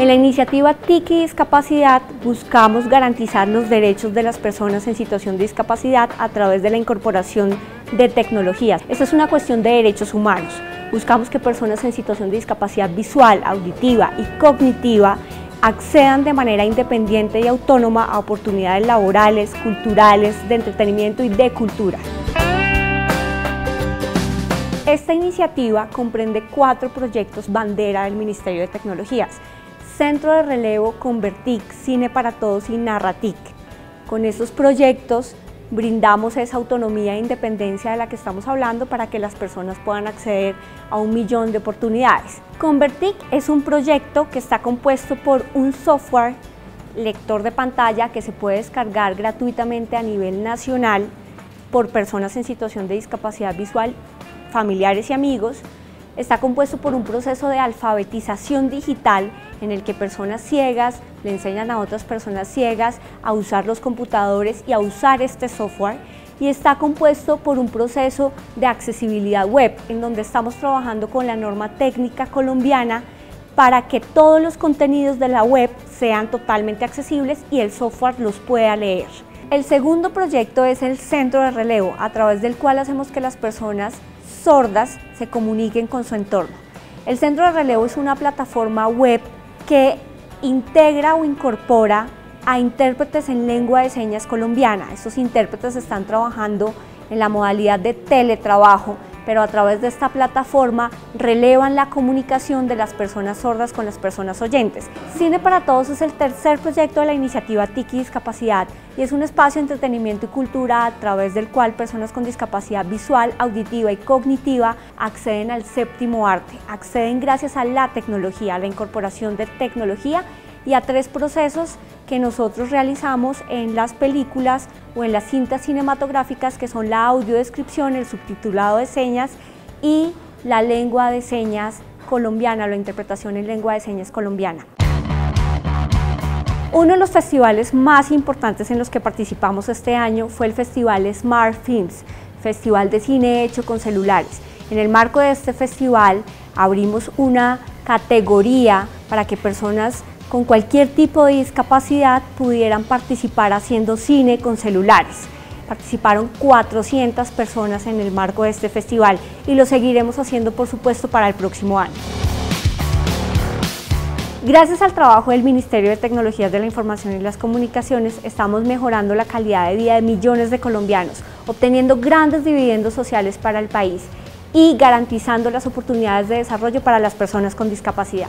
En la iniciativa Tiki Discapacidad buscamos garantizar los derechos de las personas en situación de discapacidad a través de la incorporación de tecnologías. Esta es una cuestión de derechos humanos. Buscamos que personas en situación de discapacidad visual, auditiva y cognitiva accedan de manera independiente y autónoma a oportunidades laborales, culturales, de entretenimiento y de cultura. Esta iniciativa comprende cuatro proyectos bandera del Ministerio de Tecnologías. Centro de Relevo, Convertic, Cine para Todos y Narratic. Con estos proyectos brindamos esa autonomía e independencia de la que estamos hablando para que las personas puedan acceder a un millón de oportunidades. Convertic es un proyecto que está compuesto por un software lector de pantalla que se puede descargar gratuitamente a nivel nacional por personas en situación de discapacidad visual, familiares y amigos, está compuesto por un proceso de alfabetización digital en el que personas ciegas le enseñan a otras personas ciegas a usar los computadores y a usar este software y está compuesto por un proceso de accesibilidad web en donde estamos trabajando con la norma técnica colombiana para que todos los contenidos de la web sean totalmente accesibles y el software los pueda leer. El segundo proyecto es el centro de relevo, a través del cual hacemos que las personas sordas se comuniquen con su entorno. El Centro de Relevo es una plataforma web que integra o incorpora a intérpretes en lengua de señas colombiana. Estos intérpretes están trabajando en la modalidad de teletrabajo pero a través de esta plataforma relevan la comunicación de las personas sordas con las personas oyentes. Cine para Todos es el tercer proyecto de la iniciativa Tiki Discapacidad y es un espacio de entretenimiento y cultura a través del cual personas con discapacidad visual, auditiva y cognitiva acceden al séptimo arte, acceden gracias a la tecnología, a la incorporación de tecnología y a tres procesos que nosotros realizamos en las películas o en las cintas cinematográficas que son la audiodescripción, el subtitulado de señas y la lengua de señas colombiana, la interpretación en lengua de señas colombiana. Uno de los festivales más importantes en los que participamos este año fue el Festival Smart Films, festival de cine hecho con celulares. En el marco de este festival abrimos una categoría para que personas con cualquier tipo de discapacidad pudieran participar haciendo cine con celulares. Participaron 400 personas en el marco de este festival y lo seguiremos haciendo por supuesto para el próximo año. Gracias al trabajo del Ministerio de Tecnologías de la Información y las Comunicaciones, estamos mejorando la calidad de vida de millones de colombianos, obteniendo grandes dividendos sociales para el país y garantizando las oportunidades de desarrollo para las personas con discapacidad.